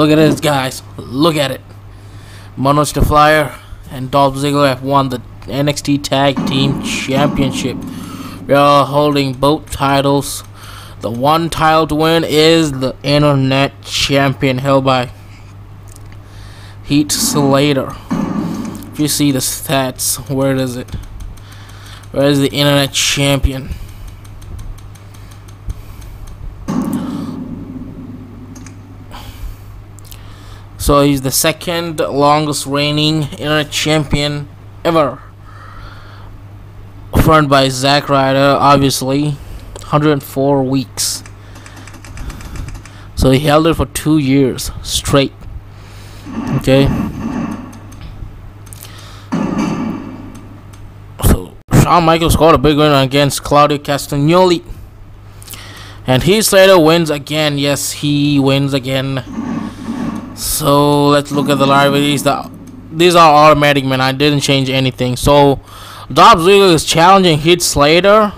Look at this, guys. Look at it. Manoj the Flyer and Dolph Ziggler have won the NXT Tag Team Championship. They are holding both titles. The one title to win is the Internet Champion held by Heath Slater. You see the stats, where is it? Where is the Internet Champion? So he's the second longest reigning internet champion ever. Fronted by Zack Ryder, obviously. 104 weeks. So he held it for two years straight. Okay. Shawn Michaels scored a big win against Claudio Castagnoli. And Heath Slater wins again. Yes, he wins again. So let's look at the libraries. The, these are automatic, man. I didn't change anything. So Dolph Ziggler is challenging Heath Slater,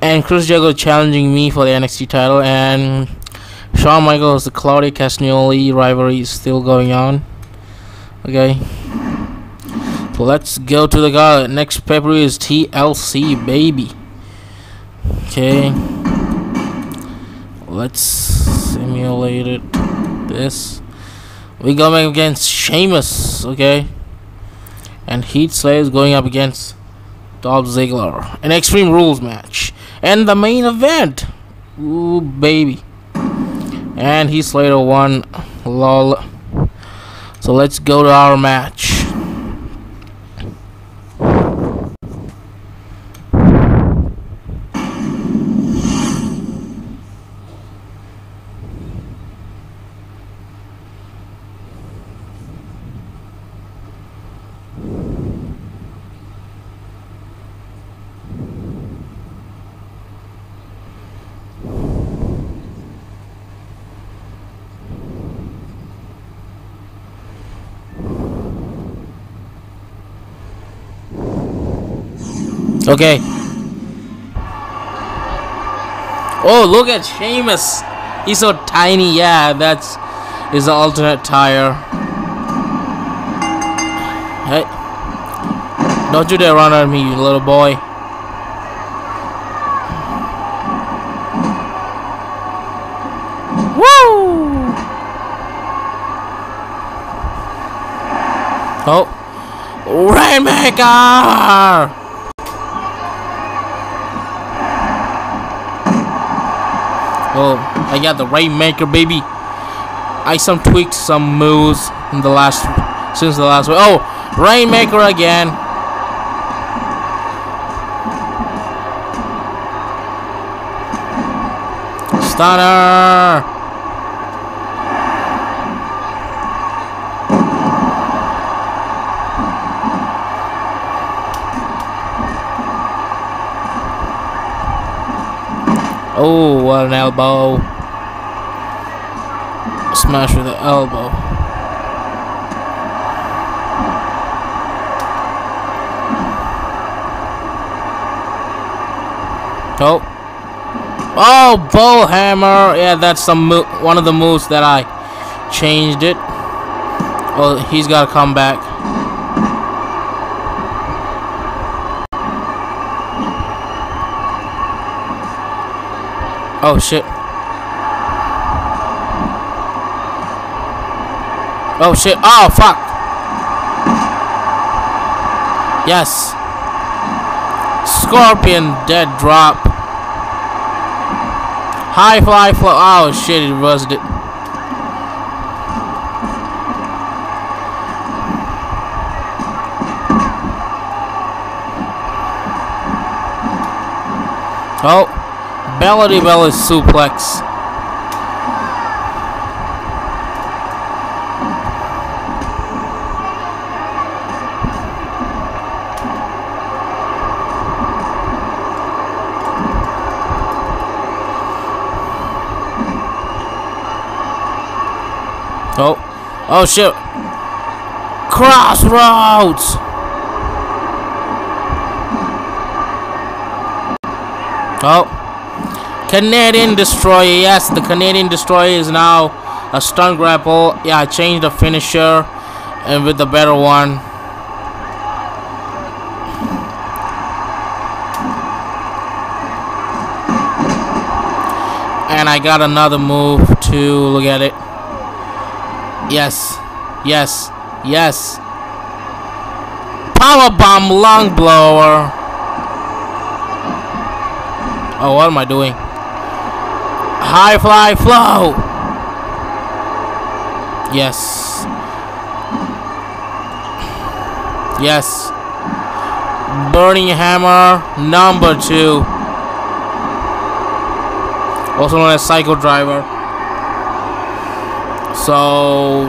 and Chris Jericho challenging me for the NXT title, and Shawn Michaels, the Claudio Castagnoli rivalry is still going on. Okay. Let's go to the guy. Next pay-per-view is TLC, baby. Okay. Let's simulate it this. We going against Sheamus, okay? And Heath Slater is going up against Dolph Ziggler. An Extreme Rules match. And the main event. Ooh, baby. And Heath Slater won. Lol. So let's go to our match. Okay. Oh, look at Sheamus. He's so tiny. Yeah, that's his alternate tire. Hey. Don't you dare run at me, you little boy. Woo! Oh. Rainmaker! Oh, I got the Rainmaker, baby. I some tweaked some moves in the last since the last one. Oh, Rainmaker again. Stunner. Oh, what an elbow. Smash with the elbow. Oh. Oh, bull hammer. Yeah, that's some one of the moves that I changed it. Well, he's got to come back. Oh shit. Oh shit. Oh fuck. Yes. Scorpion Death Drop. High fly flow. Oh shit, it. Oh. Bellity Bellis suplex. Oh, oh shit. Cross Rhodes! Oh. Canadian Destroyer. Yes, the Canadian Destroyer is now a stun grapple. Yeah, I changed the finisher and with the better one. And I got another move to look at it. Yes. Yes. Yes. Power bomb lung blower. Oh, what am I doing? High fly flow. Yes. Yes. Burning hammer number two. Also known as Psycho Driver. So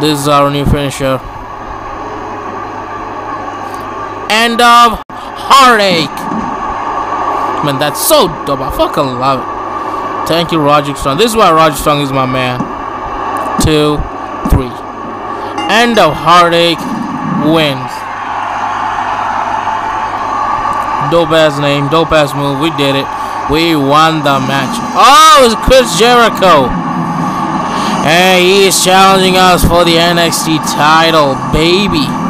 this is our new finisher. End of heartache. Man, that's so dope. I fucking love it. Thank you, Roger Strong. This is why Roger Strong is my man. Two, three. End of heartache wins. Dope ass name, dope ass move. We did it. We won the match. Oh, it's Chris Jericho. And he is challenging us for the NXT title, baby.